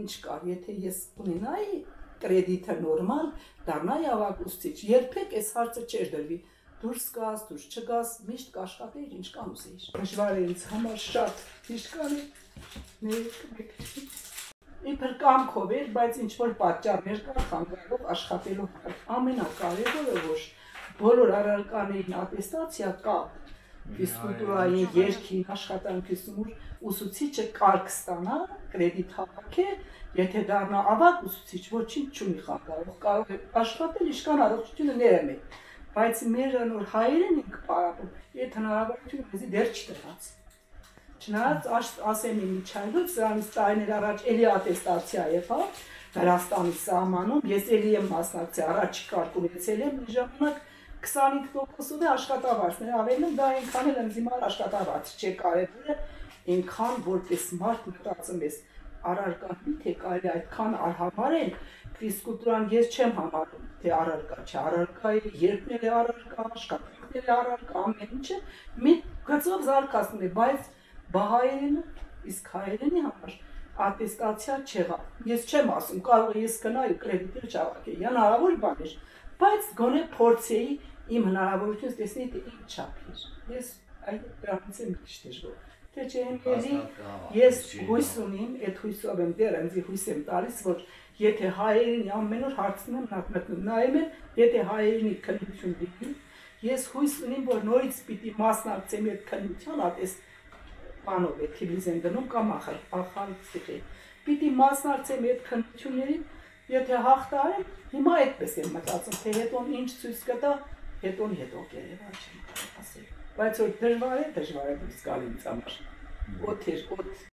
ինչ կար, եթե ես ունենայի կրեդիտը նորմալ, դառնայի ավագ ուսուցիչ, երբեք այս հարցը չէր դրվի դուրս գաս, դուրս չգաս, միշտ կաշխատեիր ինչ կան ուզեիր։ Դժվար է ինձ համար շատ, ճիշտ կանի։ Իբր կամքով էր, բայց ինչ որ պատճառներ կար խանգարող աշխատելու ամենակարևորը որ բոլոր առարկաներին ատեստացիա կա ֆիզկուլտուրային երկի աշխատանքի սուր ուսուցիչը կարգ ստանա, կրեդիտ հավաքե, եթե դառնա ավակ ուսուցիչ, ոչինչ չունի խաղալու, կարող է աշխատել իշքան առողջությունը ներեմ է։ Բայց մեր նոր հայերեն ենք պարապում, այդ հնարավորությունը մեզի դեռ չտված։ Չնայած ասեմ իմ միջայլով, սրանից տարիներ առաջ էլի ատեստացիա եղավ, հա, Վրաստանի սահմանում, ես էլի եմ մասնակցի առաջի կարգունեցել եմ, ժամանակ 25%-ը աշխատավարձն է, ավելն է, դա այնքան էլ ինձ հիմա աշխատավարձ չէ կարևորը, այնքան որպես մարդ մտածում ես, առարկանի թե կարելի այդքան արհամարել ֆիզկուլտուրան ես չեմ համարում թե առարկա չէ առարկա է երկնել է առարկա աշխատել է առարկա ամեն ինչը մի գծով զարգացնում է բայց բահայերենը իսկ հայերենի համար ատեստացիա չեղավ ես չեմ ասում կարող ես գնայի կրեդիտը չավակեի հնարավոր բան է բայց գոնե փորձեի իմ հնարավորությունս տեսնեի թե ինչ չափ էր։ Ես այդ դրանից եմ դժվար։ Թե չէ ելի ես հույս ունիմ, այդ հույսով եմ դեռ ինձ հույս եմ տալիս, որ եթե հայերին ամեն օր հարցնում եմ մտնում նայում եմ, եթե հայերինի քննություն դիտի, ես հույս ունիմ, որ նորից պիտի մասնակցեմ այդ քննության, ատես բանով է թիվիզեն դնում կամ ախր, ախալ ցիկի։ Պիտի մասնակցեմ այդ քննություններին, եթե հաղթարեմ, հիմա այդպես եմ մտածում, թե հետո ինչ ցույց կտա, հետոն հետո կերևա չեմ կարող ասել։ Բայց որ դժվար է, դժվար է դուրս գալ ինձ համար։ Օդ էր, օդ